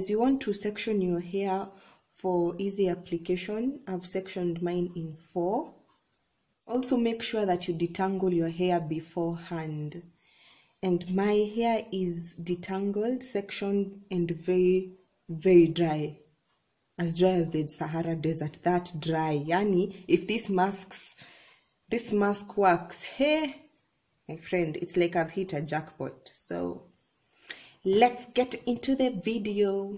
Guys you want to section your hair for easy application? I've sectioned mine in four. Also make sure that you detangle your hair beforehand and my hair is detangled sectioned and very very dry. As dry as the sahara desert that dry. Yani if this masks this mask works hey my friend it's like i've hit a jackpot. So let's get into the video